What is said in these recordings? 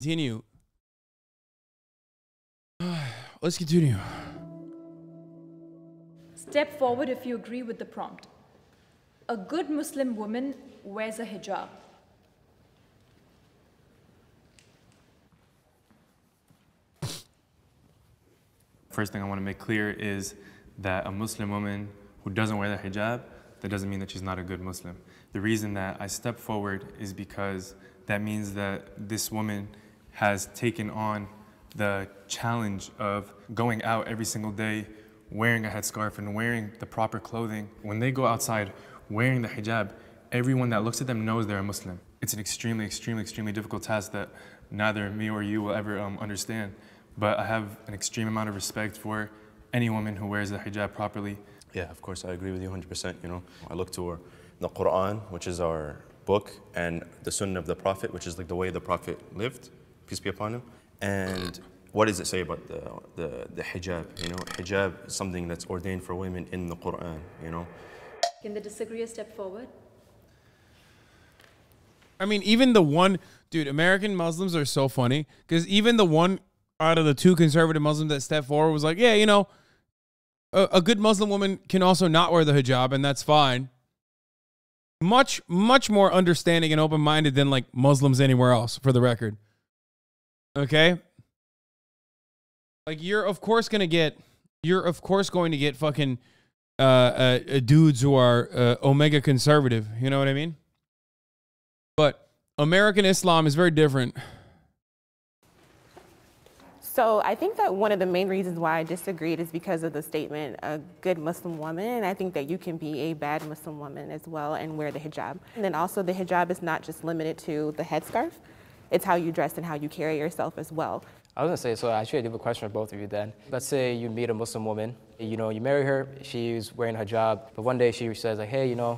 Continue. Let's continue. Step forward if you agree with the prompt. A good Muslim woman wears a hijab. First thing I want to make clear is that a Muslim woman who doesn't wear the hijab, that doesn't mean that she's not a good Muslim. The reason that I step forward is because that means that this woman has taken on the challenge of going out every single day, wearing a headscarf and wearing the proper clothing. When they go outside wearing the hijab, everyone that looks at them knows they're a Muslim. It's an extremely, extremely, extremely difficult task that neither me or you will ever um, understand. But I have an extreme amount of respect for any woman who wears the hijab properly. Yeah, of course, I agree with you 100%. You know, I look to the Quran, which is our book, and the Sunnah of the Prophet, which is like the way the Prophet lived, peace be upon him. And what does it say about the, the, the hijab? You know, hijab is something that's ordained for women in the Quran, you know. Can the disagreeer step forward? I mean, even the one dude, American Muslims are so funny because even the one out of the two conservative Muslims that stepped forward was like, yeah, you know, a, a good Muslim woman can also not wear the hijab, and that's fine. Much, much more understanding and open minded than like Muslims anywhere else, for the record. Okay? Like, you're of course gonna get, you're of course going to get fucking uh, uh, uh, dudes who are uh, omega conservative. You know what I mean? But American Islam is very different. So I think that one of the main reasons why I disagreed is because of the statement, a good Muslim woman. I think that you can be a bad Muslim woman as well and wear the hijab. And then also the hijab is not just limited to the headscarf. It's how you dress and how you carry yourself as well. I was gonna say, so actually I do have a question for both of you then. Let's say you meet a Muslim woman, you know, you marry her, she's wearing hijab, but one day she says like, hey, you know,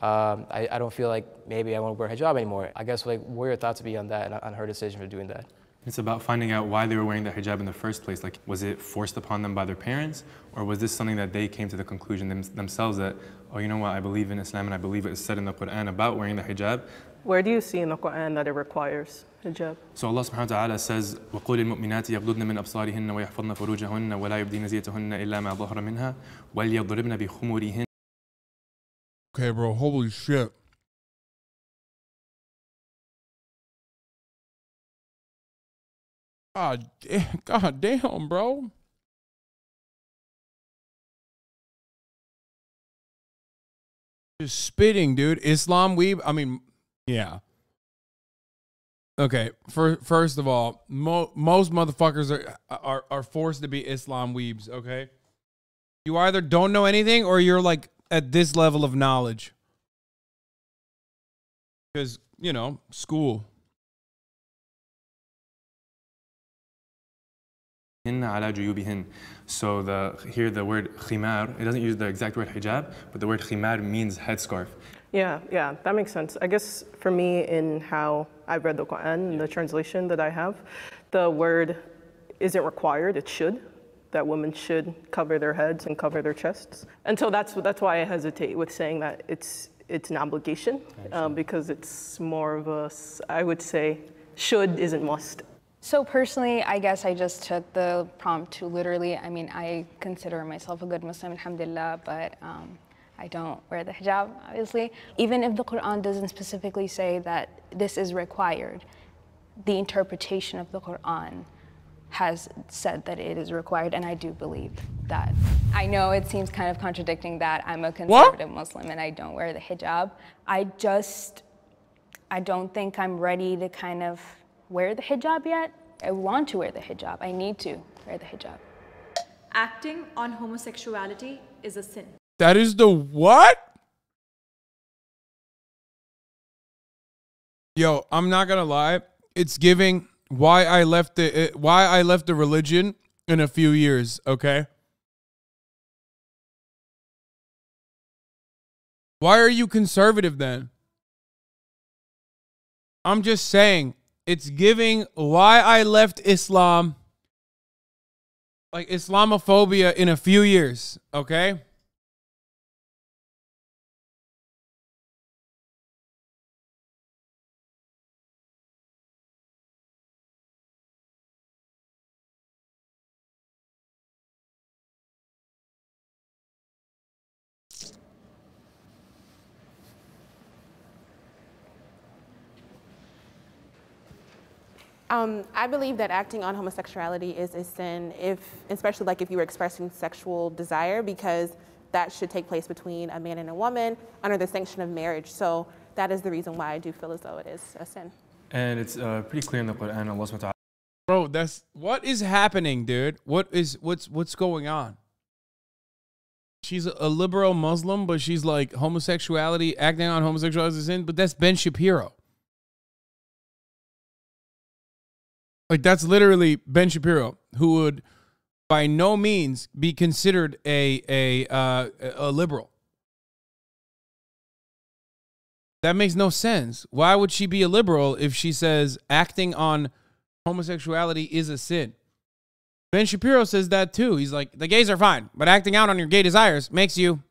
um, I, I don't feel like maybe I want to wear hijab anymore. I guess like, what are your thoughts be on that and on her decision for doing that? It's about finding out why they were wearing the hijab in the first place. Like, was it forced upon them by their parents, or was this something that they came to the conclusion them, themselves that, oh, you know what, I believe in Islam and I believe it is said in the Quran about wearing the hijab. Where do you see in the Quran that it requires hijab? So Allah subhanahu wa ta'ala says, وَقُولِ الْمُؤْمِنَاتِ يَغْضُضْنَ مِنْ أَبْصَارِهِنَّ وَيَحْفَظْنَ فُرُوجَهُنَّ وَلَا يُبْدِينَ زِينَتَهُنَّ إِلَّا مَا ظَهَرَ مِنْهَا وَلْيَضْرِبْنَ بِخُمُرِهِنَّ Okay, bro. Holy shit. God, God damn, bro. Just spitting, dude. Islam weeb. I mean, yeah. Okay. For, first of all, mo- most motherfuckers are, are are forced to be Islam weebs. Okay. You either don't know anything or you're like at this level of knowledge. Because you know, school. على جيوبهن. So the here the word khimar, it doesn't use the exact word hijab, but the word khimar means headscarf. Yeah, yeah, that makes sense. I guess for me, in how I've read the Quran, the translation that I have, the word isn't required, it should. That women should cover their heads and cover their chests. And so that's, that's why I hesitate with saying that it's, it's an obligation, um, because it's more of a, I would say, should isn't must. So personally, I guess I just took the prompt too literally. I mean, I consider myself a good Muslim, alhamdulillah, but um, I don't wear the hijab, obviously. Even if the Quran doesn't specifically say that this is required, the interpretation of the Quran has said that it is required, and I do believe that. I know it seems kind of contradicting that I'm a conservative what? Muslim and I don't wear the hijab. I just, I don't think I'm ready to kind of wear the hijab yet. I want to wear the hijab. I need to wear the hijab. Acting on homosexuality is a sin. That is the what? Yo, I'm not gonna lie. It's giving why I left the eh, why I left the religion in a few years. Okay. Why are you conservative then? I'm just saying it's giving why I left Islam like Islamophobia in a few years, okay? Um, I believe that acting on homosexuality is a sin, if, especially like if you were expressing sexual desire, because that should take place between a man and a woman under the sanction of marriage. So that is the reason why I do feel as though it is a sin. And it's uh, pretty clear in the Quran, Allah subhanahu wa ta'ala Bro, that's what is happening, dude. What is what's what's going on? She's a liberal Muslim, but she's like homosexuality, acting on homosexuality is a sin. But that's Ben Shapiro. Like that's literally Ben Shapiro, who would by no means be considered a a uh, a liberal. That makes no sense. Why would she be a liberal if she says acting on homosexuality is a sin? Ben Shapiro says that too. He's like, the gays are fine, but acting out on your gay desires makes you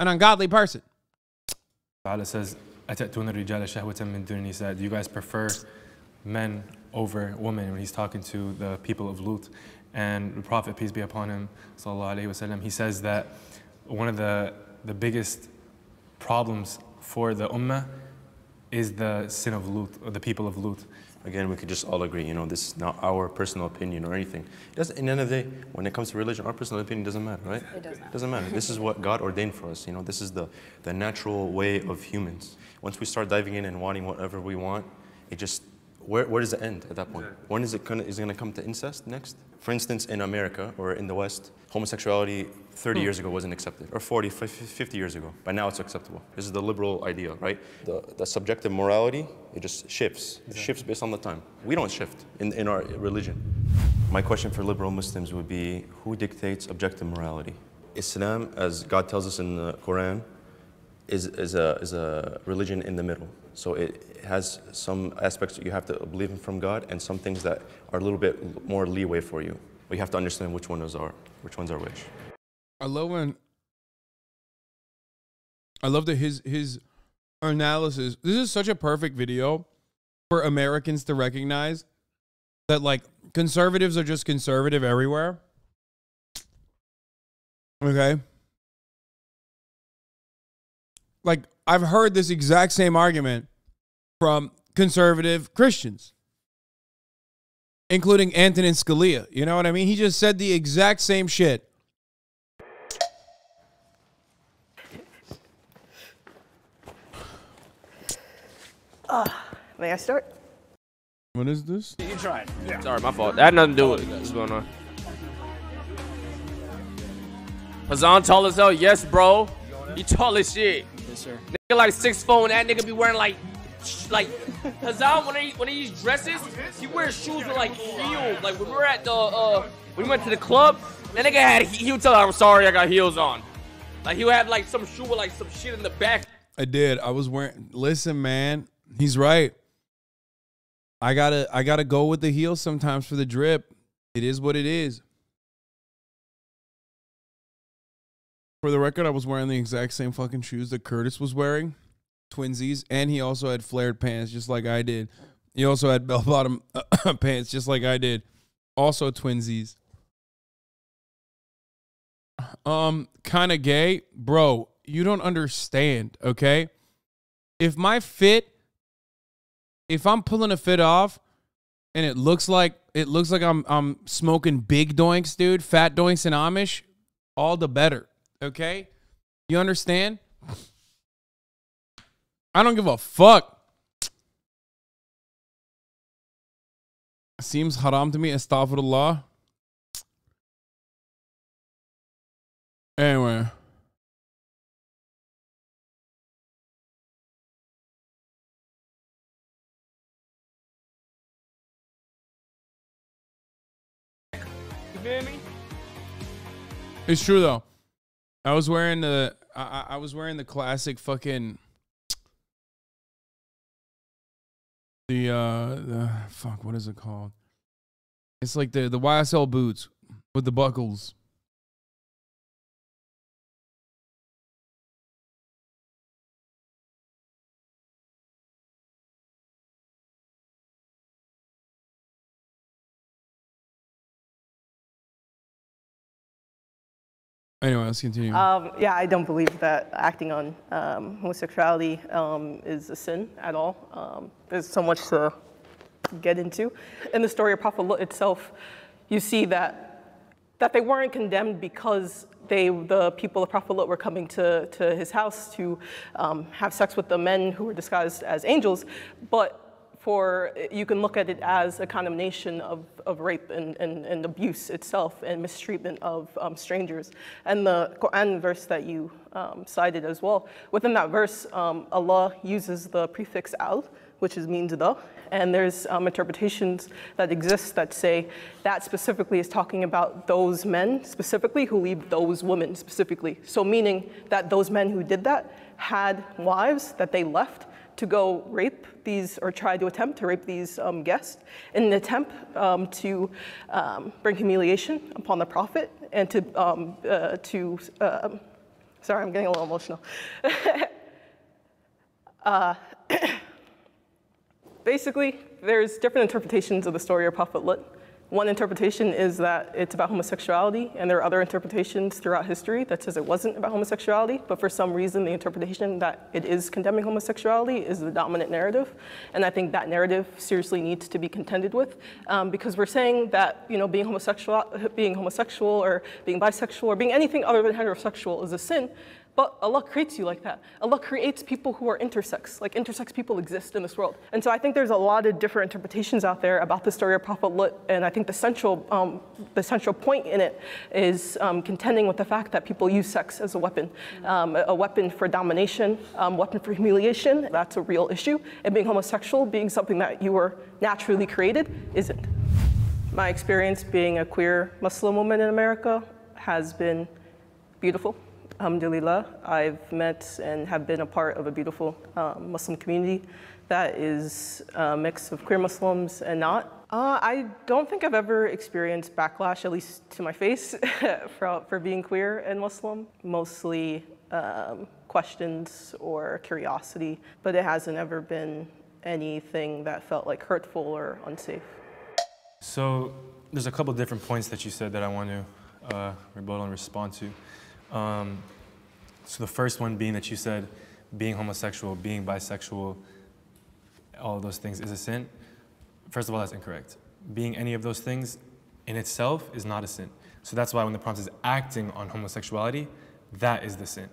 an ungodly person. Do you guys prefer men over women when he's talking to the people of Lut? And the Prophet, peace be upon him, sallallahu alaihi he says that one of the, the biggest problems for the ummah is the sin of Lut, or the people of Lut. Again, we could just all agree, you know, this is not our personal opinion or anything. It doesn't, in the end of the day, when it comes to religion, our personal opinion doesn't matter, right? It does not. doesn't matter. This is what God ordained for us. You know, this is the, the natural way of humans. Once we start diving in and wanting whatever we want, it just, where, where does it end at that point? When is it it gonna come to incest next? For instance, in America or in the West, homosexuality 30 hmm. years ago wasn't accepted, or 40, 50 years ago. But now it's acceptable. This is the liberal idea, right? The, the subjective morality, it just shifts. It shifts based on the time. We don't shift in, in our religion. My question for liberal Muslims would be who dictates objective morality? Islam, as God tells us in the Quran, is, is, a, is a religion in the middle. So it has some aspects that you have to believe in from God and some things that are a little bit more leeway for you. But you have to understand which one is our, which ones are which. I love when I love that his his analysis. This is such a perfect video for Americans to recognize that like conservatives are just conservative everywhere. Okay. Like I've heard this exact same argument from conservative Christians, including Antonin Scalia. You know what I mean? He just said the exact same shit. Ah, may I start? What is this? You trying. Sorry, my fault. That had nothing to do with it. What's going on? Hasan tall as hell. Yes, bro. He tall as shit. Yes, sir. Nigga like six phone. That nigga be wearing like, sh- like Hasan when he when he dresses, he wears shoes with like heels. Like when we were at the uh when we went to the club, that nigga had he, he would tell her, I'm sorry, I got heels on. Like he would have like some shoe with like some shit in the back. I did. I was wearing. Listen, man, he's right. I gotta, I gotta go with the heels sometimes for the drip. It is what it is. For the record, I was wearing the exact same fucking shoes that Curtis was wearing, twinsies, and he also had flared pants just like I did. He also had bell bottom pants just like I did, also twinsies. Um, kind of gay, bro. You don't understand, okay? If my fit, if I'm pulling a fit off, and it looks like it looks like I'm I'm smoking big doinks, dude, fat doinks and Amish, all the better, okay? You understand? I don't give a fuck. Seems haram to me, astaghfirullah. Anyway. You feel me? It's true though. I was wearing the I, I I was wearing the classic fucking the uh the fuck what is it called? It's like the the YSL boots with the buckles. Anyway, let's continue. Um, yeah, I don't believe that acting on um, homosexuality um, is a sin at all. Um, there's so much to get into. In the story of Prophet Lut itself, you see that that they weren't condemned because they, the people of Prophet Lot were coming to, to his house to um, have sex with the men who were disguised as angels, but for, you can look at it as a condemnation of, of rape and, and, and abuse itself and mistreatment of um, strangers. And the Quran verse that you um, cited as well, within that verse, um, Allah uses the prefix al, which is means the, and there's um, interpretations that exist that say that specifically is talking about those men specifically who leave those women specifically. So meaning that those men who did that had wives that they left to go rape these or try to attempt to rape these um, guests in an attempt um, to um, bring humiliation upon the prophet and to, um, uh, to uh, sorry, I'm getting a little emotional. uh, basically, there's different interpretations of the story of Prophet Lut. One interpretation is that it's about homosexuality, and there are other interpretations throughout history that says it wasn't about homosexuality, but for some reason the interpretation that it is condemning homosexuality is the dominant narrative. And I think that narrative seriously needs to be contended with, um, because we're saying that you know, being, homosexual, being homosexual or being bisexual or being anything other than heterosexual is a sin, but Allah creates you like that. Allah creates people who are intersex, like intersex people exist in this world. And so I think there's a lot of different interpretations out there about the story of Prophet Lut, and I think the central, um, the central point in it is um, contending with the fact that people use sex as a weapon, um, a weapon for domination, um, weapon for humiliation. That's a real issue. And being homosexual, being something that you were naturally created, isn't. My experience being a queer Muslim woman in America has been beautiful. Alhamdulillah, I've met and have been a part of a beautiful uh, Muslim community that is a mix of queer Muslims and not. Uh, I don't think I've ever experienced backlash, at least to my face, for, for being queer and Muslim. Mostly um, questions or curiosity, but it hasn't ever been anything that felt like hurtful or unsafe. So there's a couple different points that you said that I want to uh, rebuttal and respond to. Um, so the first one being that you said being homosexual, being bisexual, all those things is a sin. First of all, that's incorrect. Being any of those things in itself is not a sin. So that's why when the Prophet is acting on homosexuality, that is the sin.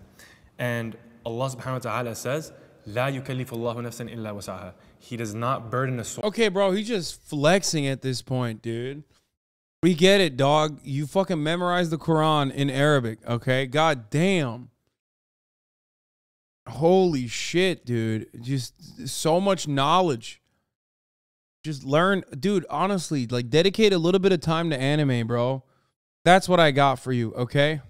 And Allah subhanahu wa ta'ala says, La yukallifullahu nafsan illa wasaha. He does not burden a soul. Okay, bro, he's just flexing at this point, dude. We get it, dog. You fucking memorize the Quran in Arabic, okay? God damn. Holy shit, dude. Just so much knowledge. Just learn, dude, honestly, like dedicate a little bit of time to anime, bro. That's what I got for you, okay?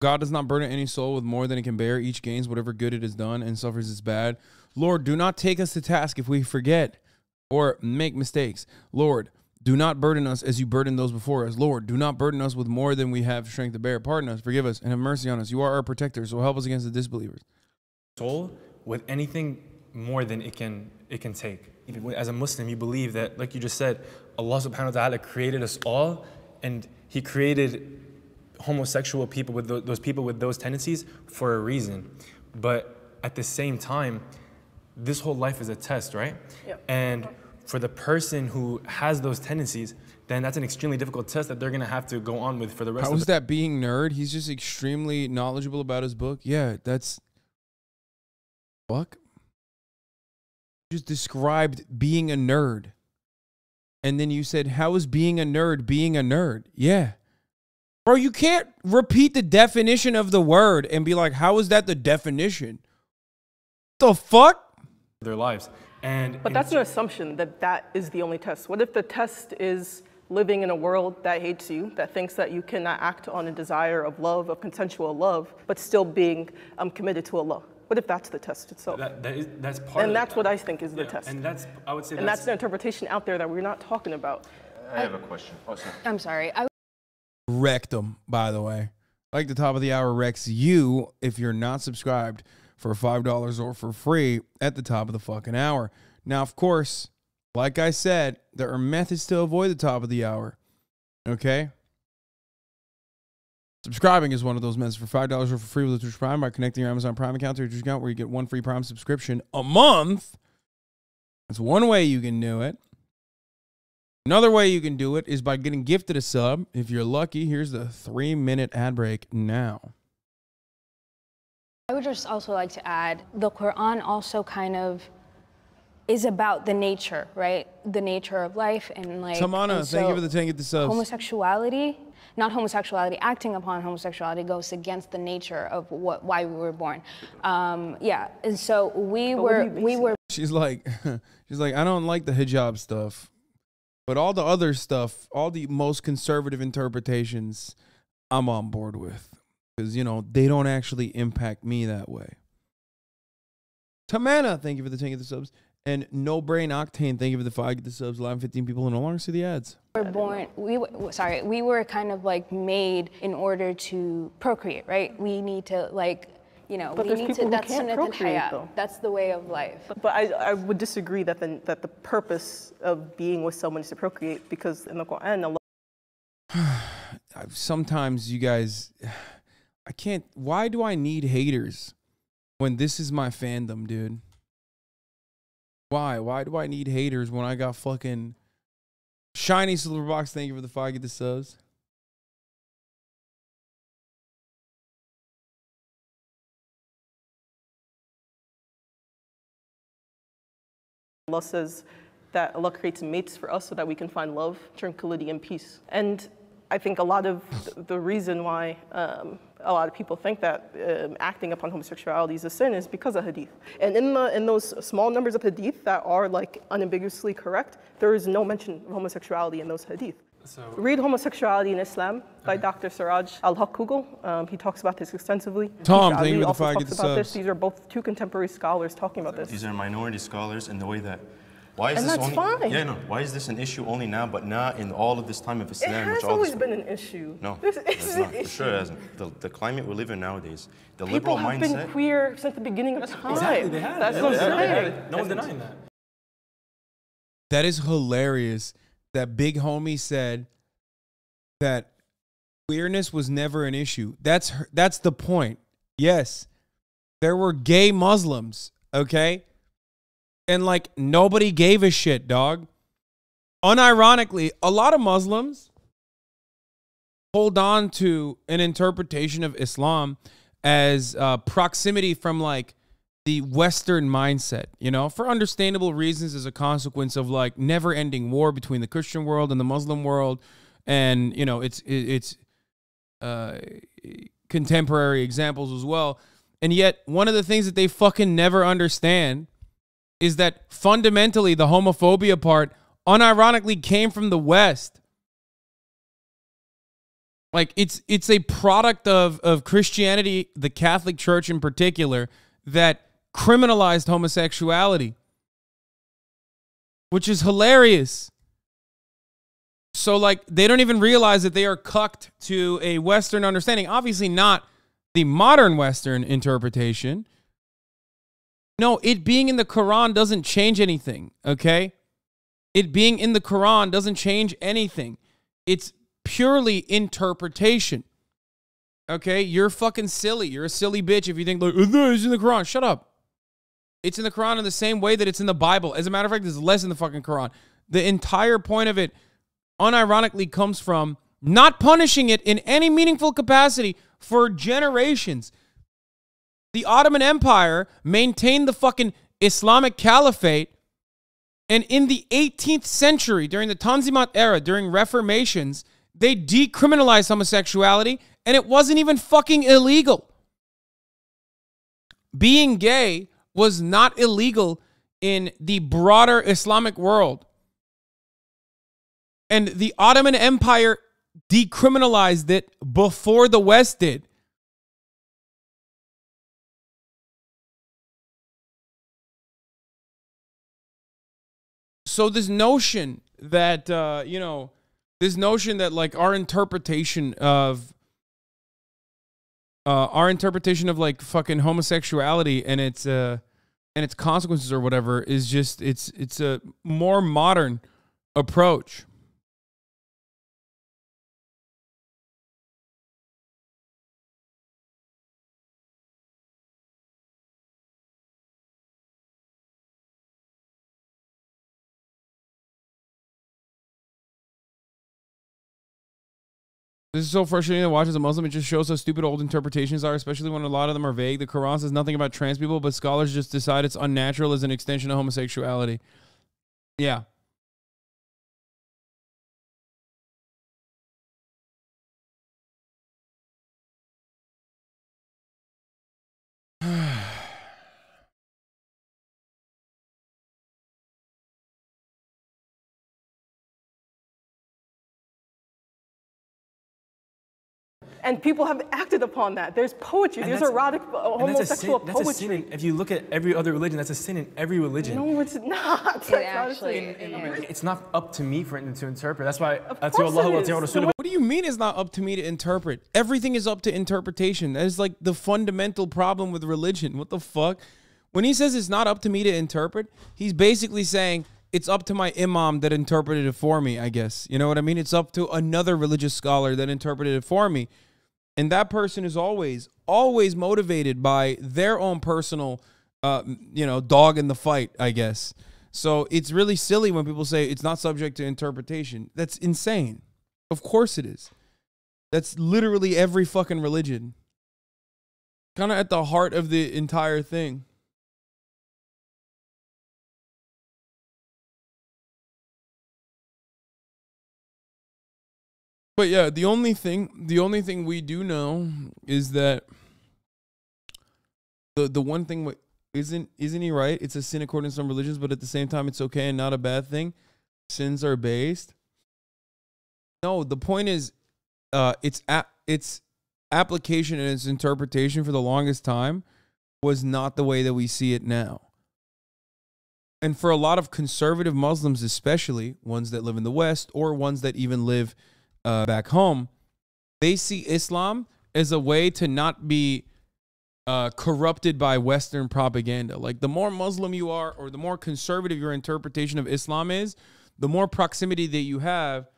God does not burden any soul with more than it can bear. Each gains whatever good it has done and suffers its bad. Lord, do not take us to task if we forget or make mistakes. Lord, do not burden us as you burden those before us. Lord, do not burden us with more than we have strength to bear. Pardon us, forgive us, and have mercy on us. You are our protector, so help us against the disbelievers. Soul with anything more than it can it can take. As a Muslim, you believe that, like you just said, Allah subhanahu wa ta'ala created us all and He created homosexual people with those people with those tendencies for a reason. But at the same time, this whole life is a test, right? Yep. And for the person who has those tendencies, then that's an extremely difficult test that they're gonna have to go on with for the rest How of is that being nerd? He's just extremely knowledgeable about his book. Yeah, that's fuck. Just described being a nerd. And then you said, How is being a nerd being a nerd? Yeah. Bro, you can't repeat the definition of the word and be like, how is that the definition? The fuck? their lives. And But that's an assumption that that is the only test. What if the test is living in a world that hates you, that thinks that you cannot act on a desire of love, of consensual love, but still being um, committed to Allah? What if that's the test itself? that, that is, that's part and of that's it. what I think is the test. And that's I would say and that's the interpretation out there that we're not talking about. I have a question. Oh, sorry. I'm sorry. I Wrecked them, by the way. Like the top of the hour wrecks you if you're not subscribed. for $5 or for free at the top of the fucking hour. Now, of course, like I said, there are methods to avoid the top of the hour. Okay? Subscribing is one of those methods for $5 or for free with Twitch Prime by connecting your Amazon Prime account to your Twitch account where you get one free Prime subscription a month. That's one way you can do it. Another way you can do it is by getting gifted a sub. If you're lucky, here's the three minute ad break now. I would just also like to add the Quran also kind of is about the nature, right? The nature of life and like. Tamana, and thank you for the 10 get the subs. Homosexuality, not homosexuality, acting upon homosexuality goes against the nature of what why we were born. Um, yeah, and so we But what were we were She's like, she's like, I don't like the hijab stuff, but all the other stuff, all the most conservative interpretations, I'm on board with because you know they don't actually impact me that way. Tamana, thank you for the 10 get the subs. And no brain octane, thank you for the five the subs. Live 15 people and no longer see the ads. were born we sorry we were kind of like made in order to procreate right we need to like you know But we there's need people to who that's can't sunnat al procreate, hayat. though. that's the way of life But, but I, I would disagree that the, that the purpose of being with someone is to procreate because in the Quran, Allah I've- sometimes you guys I can't why do I need haters when this is my fandom, dude? Why? Why do I need haters when I got fucking shiny silver box? Thank you for the five get the subs. Allah says that Allah creates mates for us so that we can find love, tranquility, and peace. And I think a lot of the reason why um, a lot of people think that um, acting upon homosexuality is a sin is because of hadith. And in, the, in those small numbers of hadith that are like unambiguously correct, there is no mention of homosexuality in those hadith. Read Homosexuality in Islam by Dr. Siraj Al Haq Kugle. Um, he talks about this extensively. Tom, thank you for the also five talks good about this. These are both two contemporary scholars talking about this. These are minority scholars in the way that. Why is And this that's only? fine. Yeah, no. Why is this an issue only now, but not in all of this time of Islam? It has which always this, been an issue. No, This it's is not. an For sure, it hasn't. The, the climate we live in nowadays, the People liberal have mindset. been queer since the beginning of time. Exactly, they have. That's They what I'm have. They have. saying. No one's denying that. That is hilarious. That big homie said that queerness was never an issue. That's her, that's the point. Yes, there were gay Muslims, okay, and like nobody gave a shit, dog. Unironically, a lot of Muslims hold on to an interpretation of Islam as uh, proximity from like the Western mindset, you know, for understandable reasons as a consequence of like never ending war between the Christian world and the Muslim world. And, you know, it's, it's, uh, contemporary examples as well. And yet, one of the things that they fucking never understand is that fundamentally the homophobia part unironically came from the West. Like it's it's a product of of Christianity, the Catholic Church in particular, that criminalized homosexuality, which is hilarious. So like they don't even realize that they are cucked to a Western understanding. Obviously not the modern Western interpretation. No, it being in the Quran doesn't change anything, okay? It being in the Quran doesn't change anything. It's purely interpretation. Okay? You're fucking silly. You're a silly bitch if you think like "Oh, it's in the Quran. Shut up. It's in the Quran in the same way that it's in the Bible. As a matter of fact, there's less in the fucking Quran. The entire point of it unironically comes from not punishing it in any meaningful capacity for generations. The Ottoman Empire maintained the fucking Islamic Caliphate. And in the 18th century, during the Tanzimat era, during reformations, they decriminalized homosexuality and it wasn't even fucking illegal. Being gay was not illegal in the broader Islamic world. And the Ottoman Empire decriminalized it before the West did. So this notion that uh, you know, this notion that like our interpretation of uh, our interpretation of like fucking homosexuality and its uh and its consequences or whatever is just it's it's a more modern approach. This is so frustrating to watch as a Muslim. It just shows how stupid old interpretations are, especially when a lot of them are vague. The Quran says nothing about trans people, but scholars just decide it's unnatural as an extension of homosexuality. Yeah. And people have acted upon that. There's poetry, And there's erotic uh, And that's a sin, homosexual that's a sin poetry. if you look at every other religion, that's a sin in every religion. No, it's not. That's not a sin. It's not up to me for it to interpret. That's why course it is. What do you mean it's not up to me to interpret? Everything is up to interpretation. That is like the fundamental problem with religion. What the fuck? When he says it's not up to me to interpret, he's basically saying it's up to my imam that interpreted it for me, I guess. You know what I mean? It's up to another religious scholar that interpreted it for me. And that person is always, always motivated by their own personal, uh, you know, dog in the fight, I guess. So it's really silly when people say it's not subject to interpretation. That's insane. Of course it is. That's literally every fucking religion. Kind of at the heart of the entire thing. But yeah, the only thing the only thing we do know is that the the one thing what isn't isn't he right? It's a sin according to some religions, but at the same time it's okay and not a bad thing. Sins are based. No, the point is uh it's a, its application and its interpretation for the longest time was not the way that we see it now. And for a lot of conservative Muslims, especially ones that live in the West or ones that even live uh, back home, they see Islam as a way to not be uh, corrupted by Western propaganda. Like the more Muslim you are, or the more conservative your interpretation of Islam is, the more proximity that you have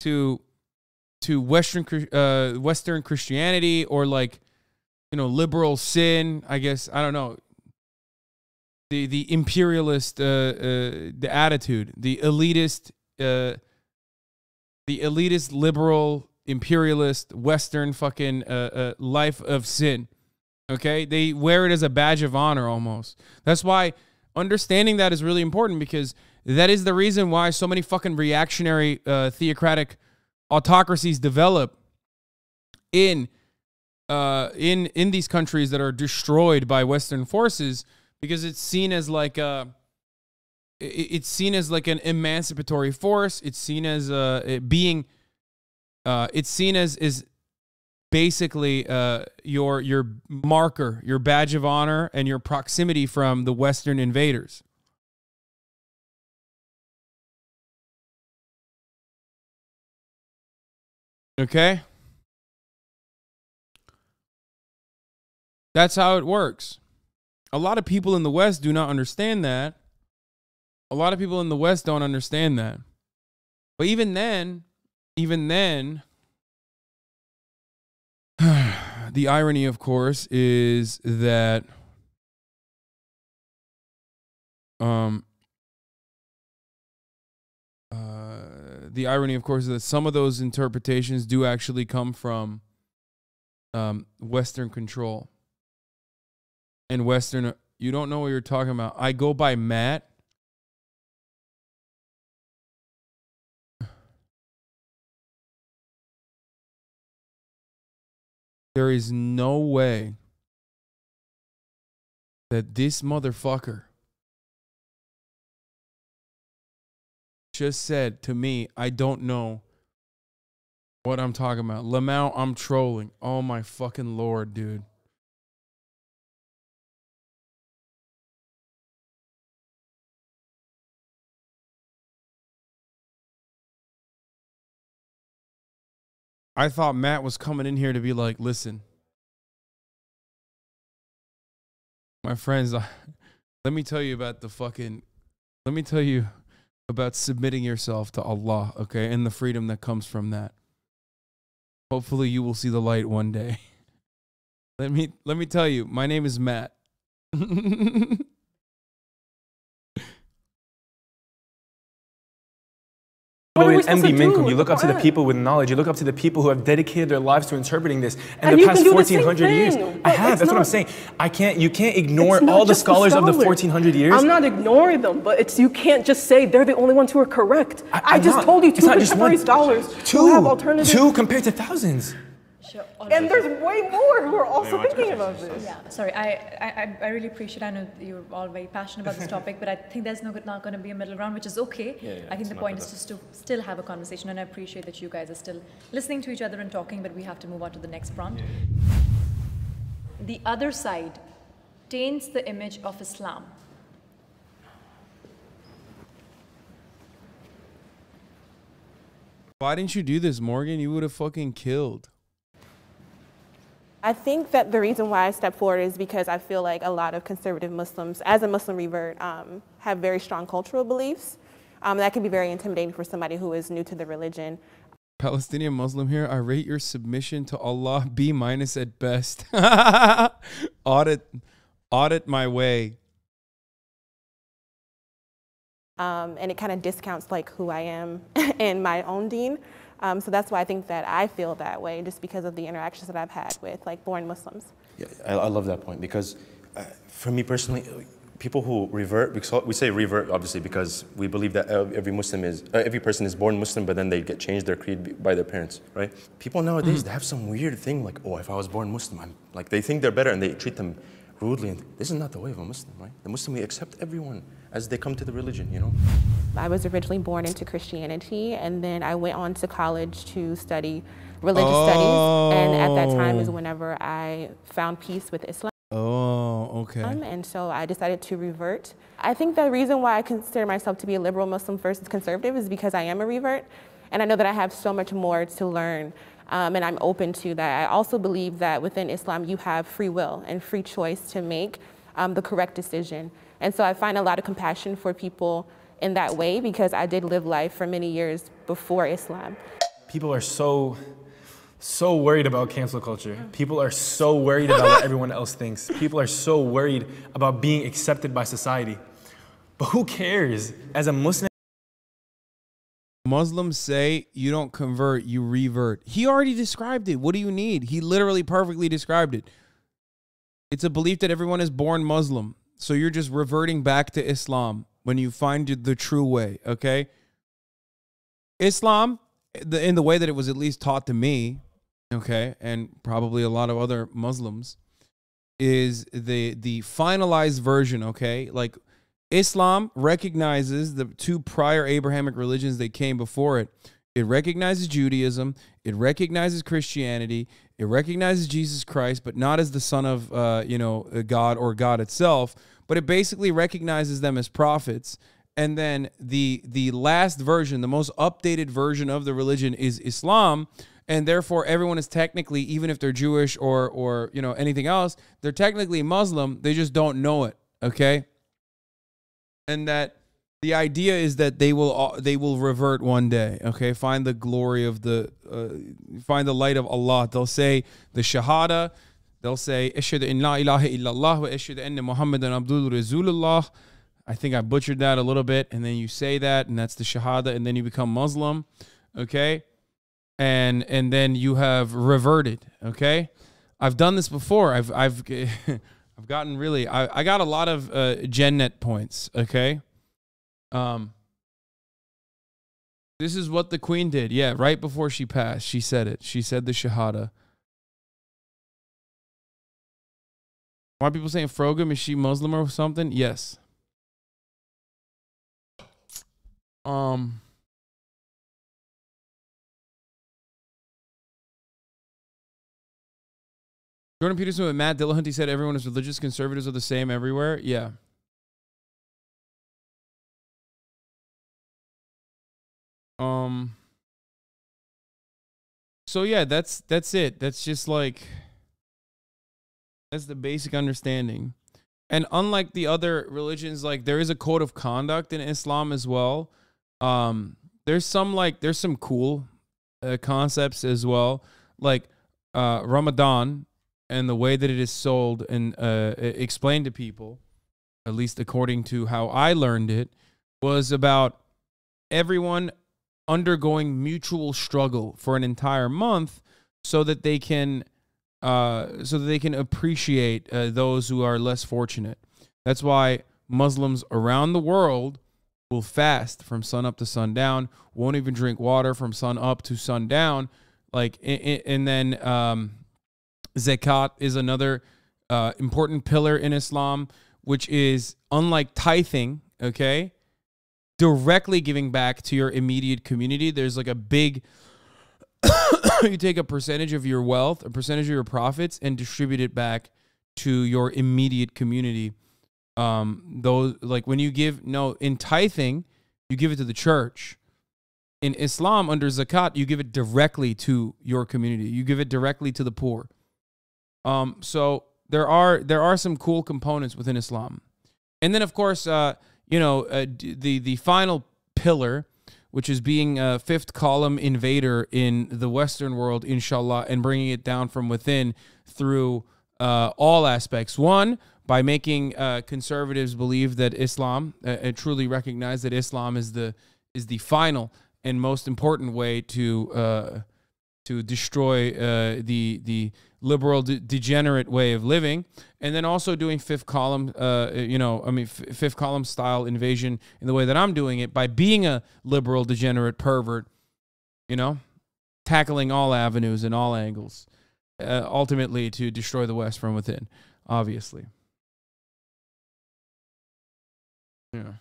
to to Western uh, Western Christianity or like you know liberal sin. I guess I don't know the the imperialist uh, uh, the attitude, the elitist, uh, the elitist liberal imperialist Western fucking uh, uh, life of sin. Okay, they wear it as a badge of honor almost. That's why understanding that is really important because that is the reason why so many fucking reactionary uh, theocratic autocracies develop in uh, in in these countries that are destroyed by Western forces because it's seen as like a i- it's seen as like an emancipatory force. It's seen as uh, it being uh, it's seen as is basically uh, your your marker, your badge of honor, and your proximity from the Western invaders. Okay. That's how it works. A lot of people in the West do not understand that. A lot of people in the West don't understand that. But even then, even then, the irony, of course, is that um uh the irony of course is that some of those interpretations do actually come from um western control and western you don't know what you're talking about i go by matt there is no way that this motherfucker just said to me, I don't know what I'm talking about. Lamau, I'm trolling. Oh my fucking lord, dude. I thought Matt was coming in here to be like, listen, my friends, let me tell you about the fucking, let me tell you about submitting yourself to Allah, okay, and the freedom that comes from that. Hopefully, you will see the light one day. Let me let me tell you, my name is Matt. What are we with supposed MD Minkum, you look up to the people with knowledge. You look up to the people who have dedicated their lives to interpreting this. And, And the past can do the 1400 years, I have. That's what I'm saying. I can't. You can't ignore It's not all the scholars of the 1400 years. I'm not ignoring them, but it's you can't just say they're the only ones who are correct. I, I'm just not. told you two not just contemporary scholars Two. who have alternatives. Two compared to thousands. And there's way more who are also thinking about this. Yeah, sorry. I, I, I- I really appreciate. I know you're all very passionate about this topic, but I think there's no, not going to be a middle ground, which is okay. Yeah, yeah, I think the point is just to still have a conversation, and I appreciate that you guys are still listening to each other and talking. But we have to move on to the next prompt. The other side taints the image of Islam. Why didn't you do this, Morgan? You would have fucking killed. I think that the reason why I step forward is because I feel like a lot of conservative Muslims, as a Muslim revert, um, have very strong cultural beliefs. Um, that can be very intimidating for somebody who is new to the religion. Palestinian Muslim here. I rate your submission to Allah B minus at best. audit, audit my way. um, and it kind of discounts like who I am and my own dean. Um, so that's why I think that I feel that way, just because of the interactions that I've had with like born Muslims. Yeah, I, I love that point because uh, for me personally, people who revert, we say revert obviously because we believe that every Muslim is, uh, every person is born Muslim, but then they get changed their creed by their parents, right? People nowadays, they have some weird thing like, oh, if I was born Muslim, I'm, like they think they're better and they treat them rudely. And this is not the way of a Muslim, right? The Muslim, we accept everyone as they come to the religion, you know? I was originally born into Christianity, and then I went on to college to study religious studies. And at that time is Oh. whenever I found peace with Islam. Oh, okay. Um, and so I decided to revert. I think the reason why I consider myself to be a liberal Muslim versus conservative is because I am a revert. And I know that I have so much more to learn. Um, and I'm open to that. I also believe that within Islam, you have free will and free choice to make um, the correct decision. And so I find a lot of compassion for people in that way because I did live life for many years before Islam. People are so, so worried about cancel culture. People are so worried about what everyone else thinks. People are so worried about being accepted by society. But who cares? As a Muslim, Muslims say you don't convert, you revert. He already described it. What do you need? He literally perfectly described it. It's a belief that everyone is born Muslim. So you're just reverting back to Islam when you find the true way, okay? Islam, in the way that it was at least taught to me, okay, and probably a lot of other Muslims, is the the finalized version, okay? Like Islam recognizes the two prior Abrahamic religions that came before it. It recognizes Judaism, it recognizes Christianity, it recognizes Jesus Christ, but not as the son of uh, you know, God or God itself, but it basically recognizes them as prophets. And then the the last version, the most updated version of the religion is Islam, and therefore everyone is technically even if they're Jewish or or you know anything else, they're technically Muslim, they just don't know it, okay? And that the idea is that they will they will revert one day okay? Find the glory of the uh, find the light of allah. They'll say the shahada. They'll say ashhadu an la ilaha illallah wa ashhadu anna muhammadan abdul rasulullah. I think i butchered that a little bit and then you say that and that's the shahada and then you become muslim okay? And and then you have reverted okay? I've done this before. I've i've I've gotten really I, I got a lot of uh Gennet points, okay? Um This is what the queen did. Yeah, right before she passed, she said it. She said the shahada. Why are people saying Frogum is she Muslim or something? Yes. Um Jordan Peterson with Matt Dillahunty, he said everyone is religious, conservatives are the same everywhere. Yeah. Um So yeah, that's that's it. That's just like that's the basic understanding. and unlike the other religions, like there is a code of conduct in Islam as well. Um, there's some like there's some cool uh, concepts as well, like uh, Ramadan and the way that it is sold and uh, explained to people, at least according to how I learned it, was about everyone undergoing mutual struggle for an entire month so that they can uh, so that they can appreciate uh, those who are less fortunate. That's why Muslims around the world will fast from sun up to sundown, won't even drink water from sun up to sundown. Like, and then um, zakat is another uh, important pillar in Islam, which is unlike tithing, okay, directly giving back to your immediate community. There's like a big you take a percentage of your wealth, a percentage of your profits, and distribute it back to your immediate community. Um, those like when you give no in tithing, you give it to the church. In Islam, under zakat, you give it directly to your community. You give it directly to the poor. Um, so there are there are some cool components within Islam, and then of course, uh, you know, uh, the the final pillar which is being a fifth column invader in the Western world, inshallah, and bringing it down from within through uh, all aspects. One, by making uh, conservatives believe that Islam, uh, truly recognize that Islam is the is the final and most important way to uh, to destroy uh, the the liberal de- degenerate way of living, and then also doing fifth column, uh, you know, I mean f- fifth column style invasion in the way that I'm doing it by being a liberal degenerate pervert, you know, tackling all avenues and all angles, uh, ultimately to destroy the West from within, obviously. Yeah.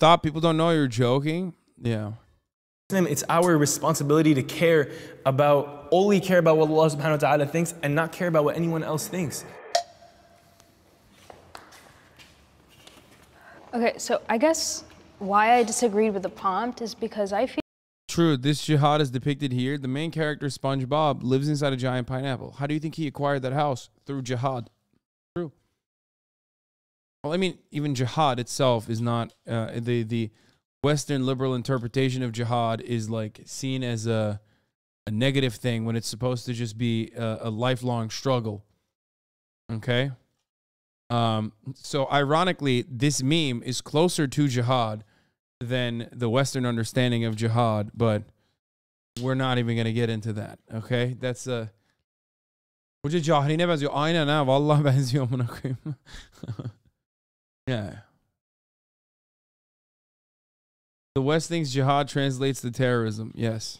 Stop. People don't know you're joking. Yeah. It's our responsibility to care about, only care about what Allah subhanahu wa ta'ala thinks and not care about what anyone else thinks. Okay, so I guess why I disagreed with the prompt is because I feel True. This jihad is depicted here. The main character, SpongeBob, lives inside a giant pineapple. How do you think he acquired that house? Through jihad. Well, I mean, even jihad itself is not uh, the the Western liberal interpretation of jihad is like seen as a a negative thing when it's supposed to just be a, a lifelong struggle. Okay. Um. So ironically, this meme is closer to jihad than the Western understanding of jihad, but we're not even gonna get into that. Okay, that's a. Hoca cahline benziyor. Aynen. Yeah. The West thinks jihad translates to terrorism. Yes.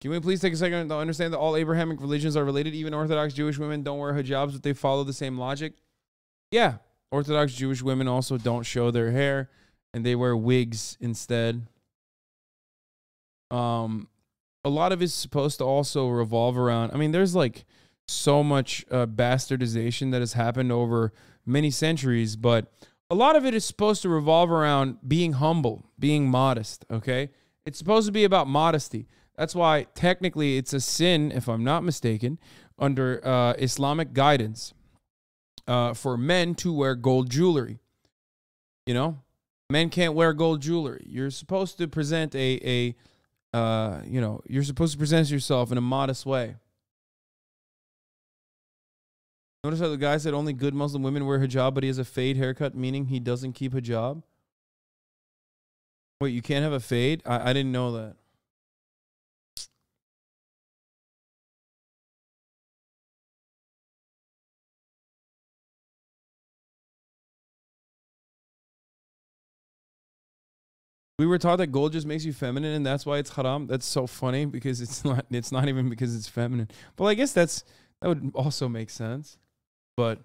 Can we please take a second to understand that all Abrahamic religions are related? Even Orthodox Jewish women don't wear hijabs, but they follow the same logic. Yeah. Orthodox Jewish women also don't show their hair and they wear wigs instead. Um, a lot of it's supposed to also revolve around. I mean, there's like so much uh, bastardization that has happened over many centuries, but a lot of it is supposed to revolve around being humble, being modest. Okay, it's supposed to be about modesty. That's why technically it's a sin, if I'm not mistaken, under uh, Islamic guidance uh, for men to wear gold jewelry. You know, men can't wear gold jewelry. You're supposed to present a a uh, you know, you're supposed to present yourself in a modest way. Notice how the guy said only good Muslim women wear hijab, but he has a fade haircut, meaning he doesn't keep hijab. Wait, you can't have a fade? I, I didn't know that. We were taught that gold just makes you feminine, and that's why it's haram. That's so funny because it's not. It's not even because it's feminine. But I guess that's that would also make sense. But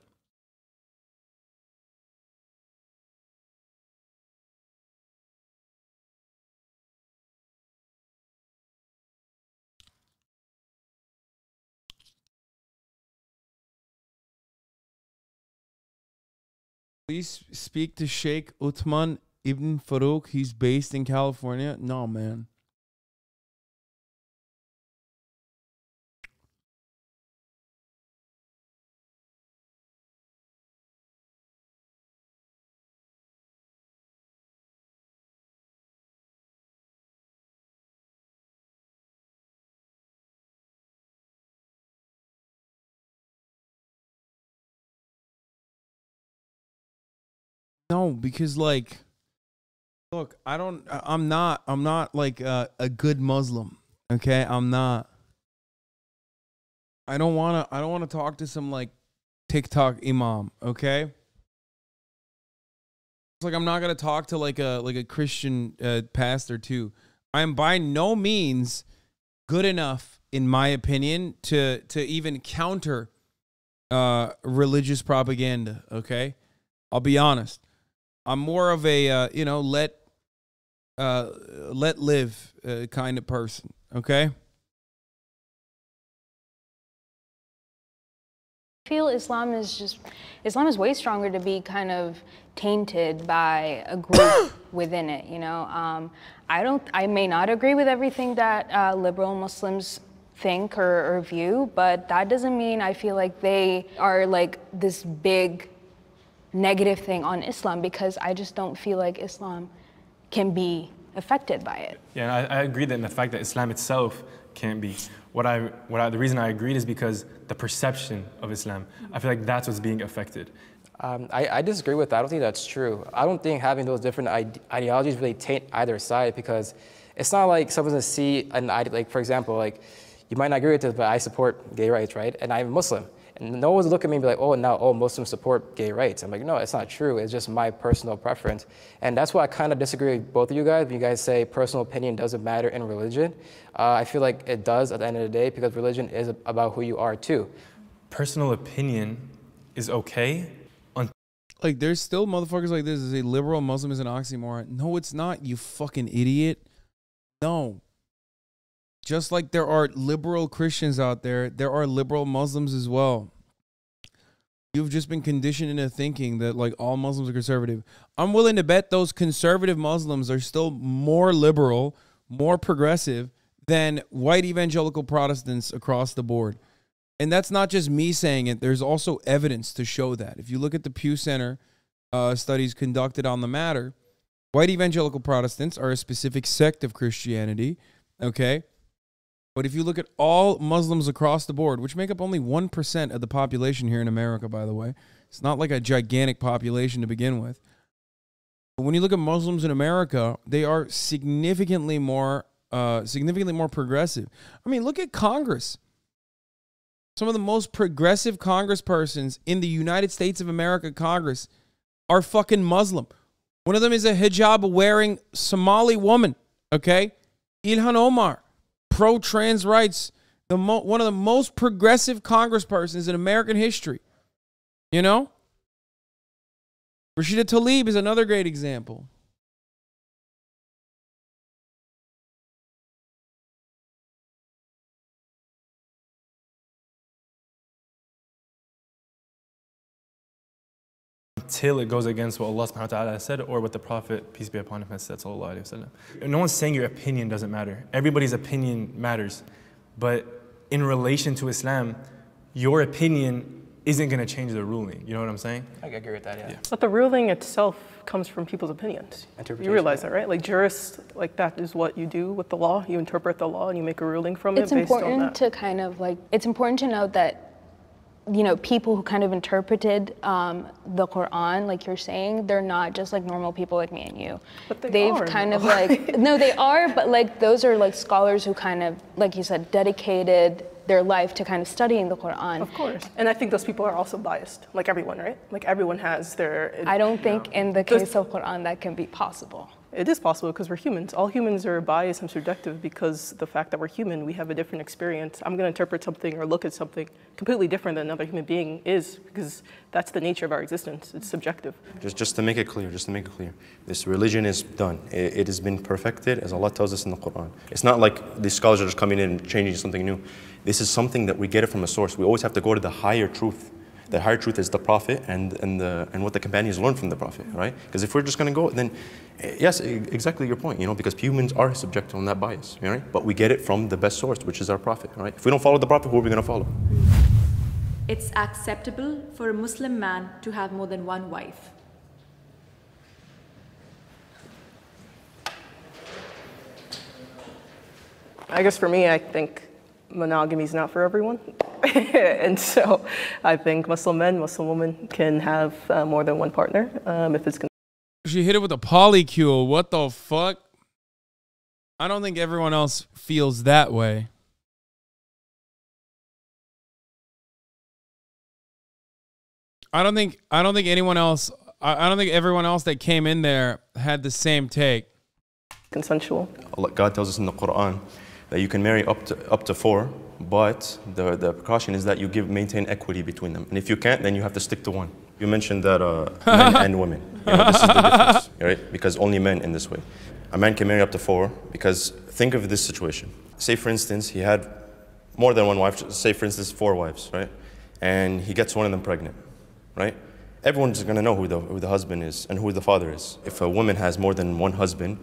Please speak to Sheikh Uthman Ibn Farouk. He's based in California. No, man. No, because like, look, I don't. I'm not. I'm not like a, a good Muslim. Okay, I'm not. I don't want to. I don't want to talk to some like TikTok imam. Okay. It's like I'm not gonna talk to like a like a Christian uh, pastor too. I am by no means good enough, in my opinion, to to even counter uh, religious propaganda. Okay, I'll be honest. I'm more of a uh, you know let uh, let live uh, kind of person. Okay. I feel Islam is just Islam is way stronger to be kind of tainted by a group within it. You know, um, I don't. I may not agree with everything that uh, liberal Muslims think or, or view, but that doesn't mean I feel like they are like this big negative thing on Islam because I just don't feel like Islam can be affected by it. Yeah, I, I agree that in the fact that Islam itself can't be. What I, what I, the reason I agreed is because the perception of Islam. I feel like that's what's being affected. Um, I, I disagree with that. I don't think that's true. I don't think having those different ide- ideologies really taint either side because it's not like someone's gonna see an ide- like for example, like you might not agree with this, but I support gay rights, right? And I'm a Muslim. And no one's looking at me and be like, oh, now all Muslims support gay rights. I'm like, no, it's not true. It's just my personal preference. And that's why I kind of disagree with both of you guys. When you guys say personal opinion doesn't matter in religion. Uh, I feel like it does at the end of the day because religion is about who you are too. Personal opinion is okay Like there's still motherfuckers like this. Is a liberal Muslim is an oxymoron. No, it's not. You fucking idiot. No. Just like there are liberal Christians out there, there are liberal Muslims as well. You've just been conditioned into thinking that like all Muslims are conservative. I'm willing to bet those conservative Muslims are still more liberal, more progressive than white evangelical Protestants across the board. And that's not just me saying it. There's also evidence to show that. If you look at the Pew Center uh, studies conducted on the matter, white evangelical Protestants are a specific sect of Christianity. Okay. But if you look at all Muslims across the board, which make up only 1% of the population here in America, by the way, it's not like a gigantic population to begin with. But when you look at Muslims in America, they are significantly more, uh, significantly more progressive. I mean, look at Congress. Some of the most progressive congresspersons in the United States of America Congress are fucking Muslim. One of them is a hijab wearing Somali woman, okay? Ilhan Omar, pro trans rights, the mo- one of the most progressive congresspersons in American history. You know? Rashida Tlaib is another great example. Until it goes against what Allah subhanahu wa ta'ala has said or what the Prophet, peace be upon him, has said. Sallallahu alayhi wa sallam. No one's saying your opinion doesn't matter. Everybody's opinion matters. But in relation to Islam, your opinion isn't going to change the ruling. You know what I'm saying? I agree with that, yeah. But the ruling itself comes from people's opinions. You realize that, right? Like jurists, like that is what you do with the law. You interpret the law and you make a ruling from It's it based on important to kind of like, it's important to note that, you know, people who kind of interpreted um, the Quran, like you're saying, they're not just like normal people like me and you. But they They've are, kind of like, no, they are, but like those are like scholars who kind of, like you said, dedicated their life to kind of studying the Quran. Of course. And I think those people are also biased, like everyone, right? Like everyone has their. I don't think in the case of Quran that can be possible. It is possible because we're humans. All humans are biased and subjective because the fact that we're human, we have a different experience. I'm going to interpret something or look at something completely different than another human being is because that's the nature of our existence. It's subjective. Just, just to make it clear, just to make it clear, this religion is done. It, it has been perfected as Allah tells us in the Quran. It's not like these scholars are just coming in and changing something new. This is something that we get it from a source. We always have to go to the higher truth. The higher truth is the Prophet and, and, the, and what the companions learned from the Prophet, right? Because if we're just going to go, then yes, exactly your point, you know, because humans are subject on that bias, right? But we get it from the best source, which is our Prophet, right? If we don't follow the Prophet, who are we going to follow? It's acceptable for a Muslim man to have more than one wife. I guess for me, I think monogamy is not for everyone. and so I think Muslim men, Muslim women can have uh, more than one partner um, if it's con- She hit it with a polycule. What the fuck? I don't think everyone else feels that way. I don't think I don't think anyone else I, I don't think everyone else that came in there had the same take. consensual. Allah- God tells us in the Quran that you can marry up to, up to four, but the, the precaution is that you give maintain equity between them. And if you can't, then you have to stick to one. You mentioned that uh, men and women. You know, this is the difference, right? Because only men in this way. A man can marry up to four because think of this situation. Say, for instance, he had more than one wife, say, for instance, four wives, right? And he gets one of them pregnant, right? Everyone's gonna know who the, who the husband is and who the father is. If a woman has more than one husband,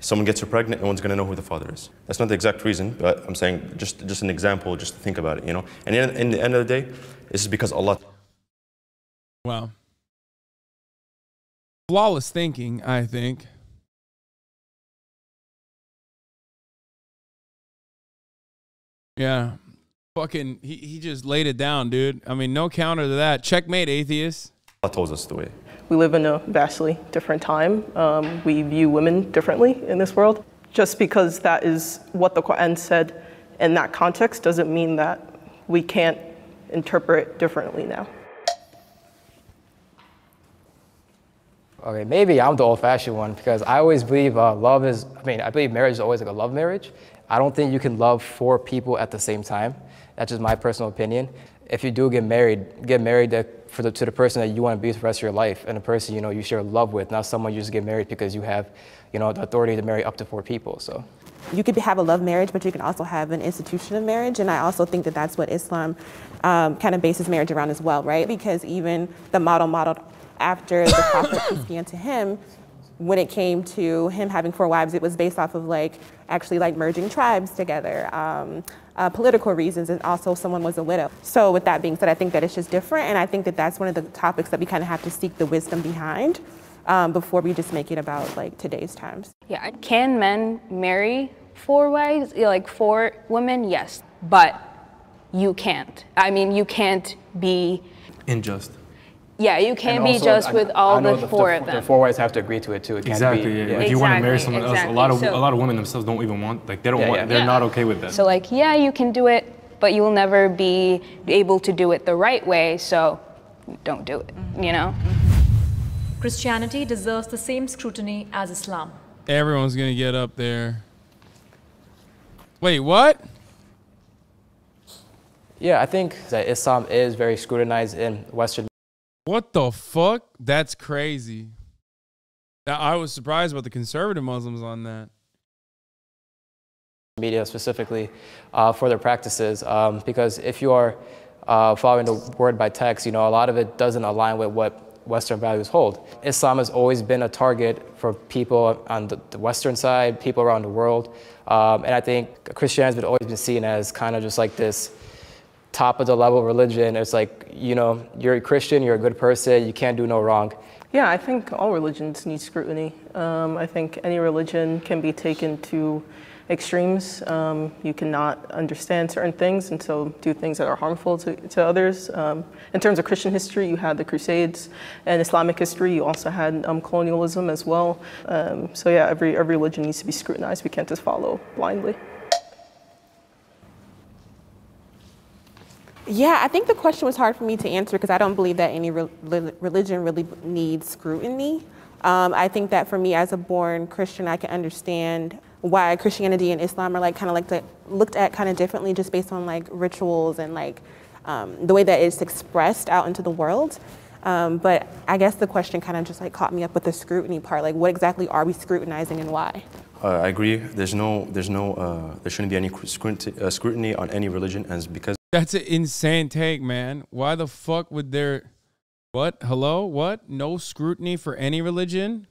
someone gets her pregnant, no one's going to know who the father is. That's not the exact reason, but I'm saying just, just an example, just to think about it, you know? And in, in the end of the day, this is because Allah. Wow. Flawless thinking, I think. Yeah. Fucking he, he just laid it down, dude. I mean, no counter to that. Checkmate, atheist. Allah tells us the way. We live in a vastly different time. Um, we view women differently in this world. Just because that is what the Quran said in that context doesn't mean that we can't interpret differently now. Okay, maybe I'm the old-fashioned one because I always believe uh, love is. I mean, I believe marriage is always like a love marriage. I don't think you can love four people at the same time. That's just my personal opinion. If you do get married, get married to, for the, to the person that you want to be for the rest of your life, and the person you know you share love with, not someone you just get married because you have, you know, the authority to marry up to four people. So. You could have a love marriage, but you can also have an institution of marriage. And I also think that that's what Islam um, kind of bases marriage around as well, right? Because even the model modeled after the Prophet, peace be unto him, when it came to him having four wives, it was based off of like actually like merging tribes together, um, uh, political reasons, and also someone was a widow. So with that being said, I think that it's just different, and I think that that's one of the topics that we kind of have to seek the wisdom behind um, before we just make it about like today's times. Yeah, can men marry four wives, like four women? Yes, but you can't. I mean, you can't be. Unjust. Yeah, you can't be just I- with I all know the four of them. The four wives have to agree to it too. It Exactly. Be, yeah. If you want to marry Exactly, someone else, a lot of exactly. a lot of women themselves don't even want like they don't Yeah, want yeah. they're Yeah. not okay with that. So like, yeah, you can do it, but you will never be able to do it the right way. So don't do it. Mm-hmm. You know. Mm-hmm. Christianity deserves the same scrutiny as Islam. Everyone's gonna get up there. Wait, what? Yeah, I think that Islam is very scrutinized in Western What the fuck? That's crazy. I was surprised about the conservative Muslims on that. media specifically uh, for their practices um, because if you are uh, following the word by text, you know, a lot of it doesn't align with what Western values hold. Islam has always been a target for people on the, the Western side, people around the world. Um, and I think Christianity has always been seen as kind of just like this top of the level religion. It's like, you know, you're a Christian, you're a good person, you can't do no wrong. Yeah, I think all religions need scrutiny. Um, I think any religion can be taken to extremes. Um, you cannot understand certain things and so do things that are harmful to, to others. Um, in terms of Christian history, you had the Crusades, and Islamic history, you also had um, colonialism as well. Um, so yeah, every, every religion needs to be scrutinized. We can't just follow blindly. Yeah, I think the question was hard for me to answer because I don't believe that any re- religion really needs scrutiny. Um, I think that for me, as a born Christian, I can understand why Christianity and Islam are like kind of like the, looked at kind of differently, just based on like rituals and like um, the way that it's expressed out into the world. Um, but I guess the question kind of just like caught me up with the scrutiny part. Like, what exactly are we scrutinizing and why? Uh, I agree. There's no, there's no, uh, there shouldn't be any scrutiny, uh, scrutiny on any religion, and because That's an insane take, man. Why the fuck would there what? Hello? What? No scrutiny for any religion?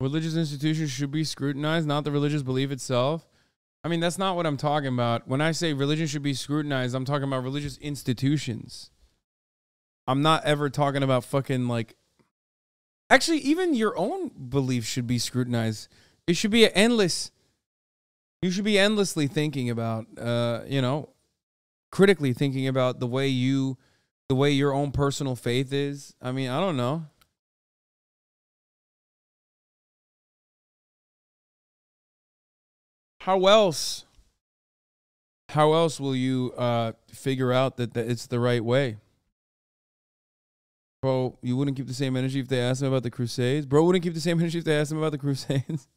Religious institutions should be scrutinized, not the religious belief itself. I mean, that's not what I'm talking about. When I say religion should be scrutinized, I'm talking about religious institutions. I'm not ever talking about fucking like. Actually, even your own beliefs should be scrutinized. It should be an endless. You should be endlessly thinking about, uh, you know, critically thinking about the way you, the way your own personal faith is. I mean, I don't know. How else how else will you uh, figure out that, that it's the right way? Bro you wouldn't keep the same energy if they asked him about the crusades? Bro wouldn't keep the same energy if they asked him about the crusades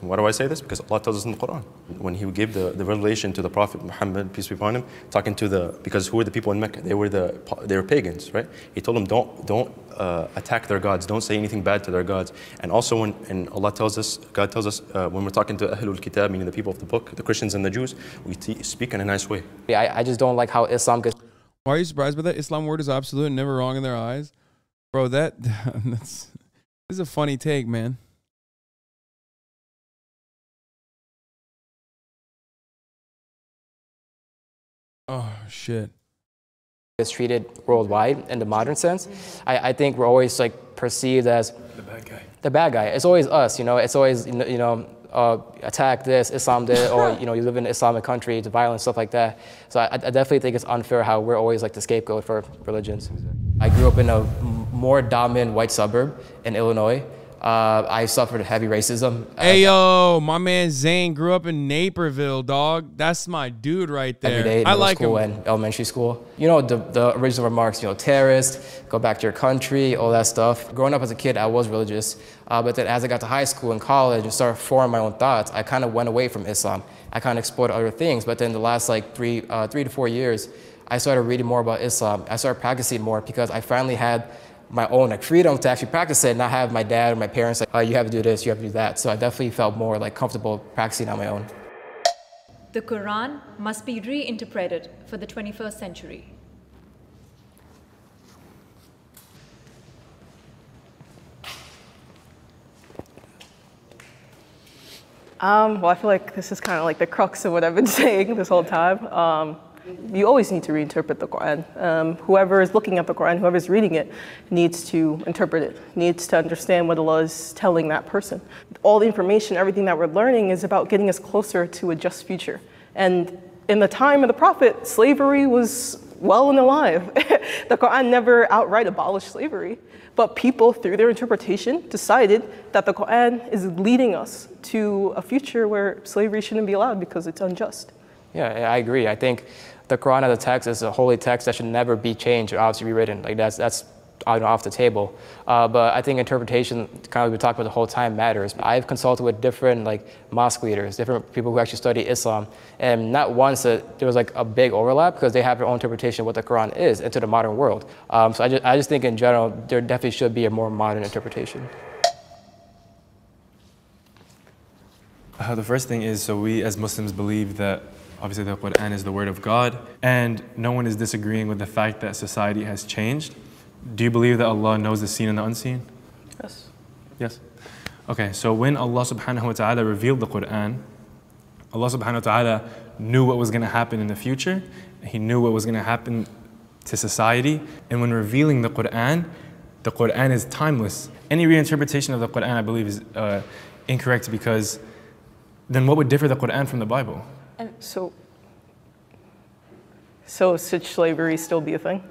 Why do I say this? Because Allah tells us in the Quran. When He gave the, the revelation to the Prophet Muhammad, peace be upon him, talking to the, because who were the people in Mecca? They were the, they were pagans, right? He told them, don't, don't uh, attack their gods, don't say anything bad to their gods. And also when, and Allah tells us, God tells us, uh, when we're talking to Ahlul Kitab, meaning the people of the book, the Christians and the Jews, we speak in a nice way. Yeah, I, I just don't like how Islam gets. Why are you surprised by that? Islam word is absolute and never wrong in their eyes. Bro, that, that's, this is a funny take, man. Oh shit. It's treated worldwide in the modern sense. I, I think we're always like perceived as the bad guy. The bad guy. It's always us, you know. It's always you know uh, attack this, Islam did, or you know you live in an Islamic country, it's violence, stuff like that. So I, I definitely think it's unfair how we're always like the scapegoat for religions. I grew up in a more dominant white suburb in Illinois. Uh, I suffered heavy racism. Hey yo, my man Zane grew up in Naperville, dog. That's my dude right there. Every day, I like school him. and elementary school. You know the the original remarks. You know, terrorist, go back to your country, all that stuff. Growing up as a kid, I was religious, uh, but then as I got to high school and college and started forming my own thoughts, I kind of went away from Islam. I kind of explored other things. But then the last like three uh, three to four years, I started reading more about Islam. I started practicing more because I finally had my own like freedom to actually practice it, and not have my dad or my parents like, oh, you have to do this, you have to do that. So I definitely felt more like comfortable practicing on my own. The Quran must be reinterpreted for the 21st century. Um, well, I feel like this is kind of like the crux of what I've been saying this whole time. Um, you always need to reinterpret the Quran. Um, whoever is looking at the Quran, whoever is reading it, needs to interpret it, needs to understand what Allah is telling that person. All the information, everything that we're learning is about getting us closer to a just future. And in the time of the Prophet, slavery was well and alive. the Quran never outright abolished slavery, but people, through their interpretation, decided that the Quran is leading us to a future where slavery shouldn't be allowed because it's unjust. Yeah, I agree. I think the Quran as a text is a holy text that should never be changed or obviously rewritten. Like that's that's off the table. Uh, but I think interpretation, kind of we talked about the whole time, matters. I've consulted with different like mosque leaders, different people who actually study Islam, and not once uh, there was like a big overlap because they have their own interpretation of what the Quran is into the modern world. Um, so I just, I just think in general there definitely should be a more modern interpretation. Uh, the first thing is so we as Muslims believe that Obviously, the Quran is the word of God, and no one is disagreeing with the fact that society has changed. Do you believe that Allah knows the seen and the unseen? Yes. Yes. Okay, so when Allah subhanahu wa ta'ala revealed the Quran, Allah subhanahu wa ta'ala knew what was going to happen in the future. He knew what was going to happen to society. And when revealing the Quran, the Quran is timeless. Any reinterpretation of the Quran, I believe, is uh, incorrect because then what would differ the Quran from the Bible? And so, so should slavery still be a thing?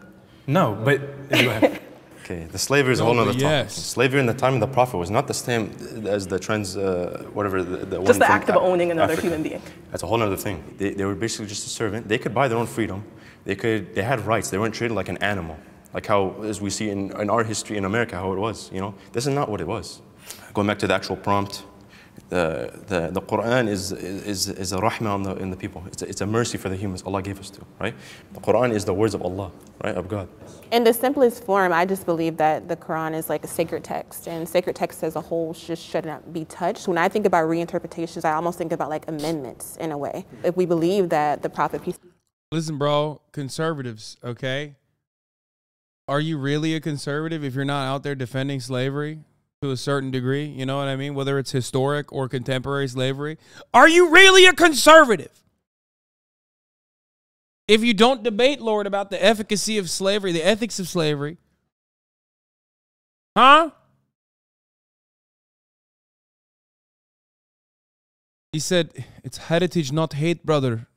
No, but go ahead. Okay, the slavery is a whole other topic. Yes. Slavery in the time of the Prophet was not the same as the trends, uh, whatever the, the Just the act of owning another Africa. human being. That's a whole other thing. They, they were basically just a servant. They could buy their own freedom. They could. They had rights. They weren't treated like an animal like how, as we see in, in our history in America, how it was. You know, this is not what it was. Going back to the actual prompt, the, the, the Quran is, is, is a rahmah on the, in the people. It's a, it's a mercy for the humans Allah gave us to, right? The Quran is the words of Allah, right, of God. In the simplest form, I just believe that the Quran is like a sacred text, and sacred text as a whole just shouldn't be touched. When I think about reinterpretations, I almost think about like amendments in a way. If we believe that the Prophet, peace Listen, bro, conservatives, okay? Are you really a conservative if you're not out there defending slavery to a certain degree? You know what I mean? Whether it's historic or contemporary slavery. Are you really a conservative? If you don't debate, Lord, about the efficacy of slavery, the ethics of slavery, huh? He said, it's heritage, not hate, brother.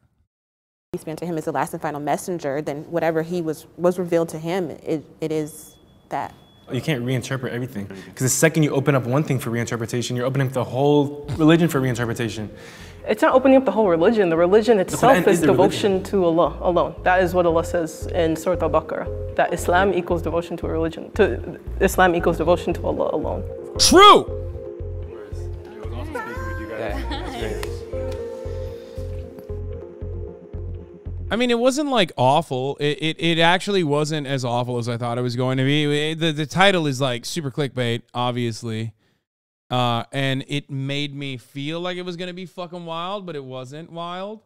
peace be unto him, as the last and final messenger, then whatever he was was revealed to him, it, it is that. You can't reinterpret everything. Because the second you open up one thing for reinterpretation, you're opening up the whole religion for reinterpretation. It's not opening up the whole religion. The religion itself Quran is, is the devotion to Allah alone. That is what Allah says in Surah Al-Baqarah. That Islam equals devotion to a religion. To Islam equals devotion to Allah alone. True. I mean, it wasn't like awful. It, it it actually wasn't as awful as I thought it was going to be. It- the the title is like super clickbait, obviously, uh, and it made me feel like it was gonna be fucking wild, but it wasn't wild.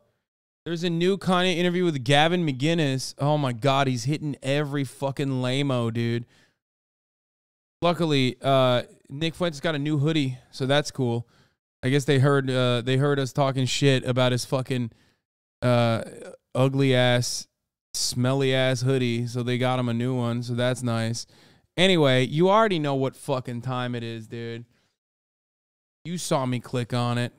There's a new Kanye interview with Gavin McInnes. Oh my god, he's hitting every fucking lameo, dude. Luckily, uh, Nick Fuentes got a new hoodie, so that's cool. I guess they heard uh, they heard us talking shit about his fucking uh, ugly ass, smelly ass hoodie, so they got him a new one, so that's nice. Anyway, you already know what fucking time it is, dude. You saw me click on it.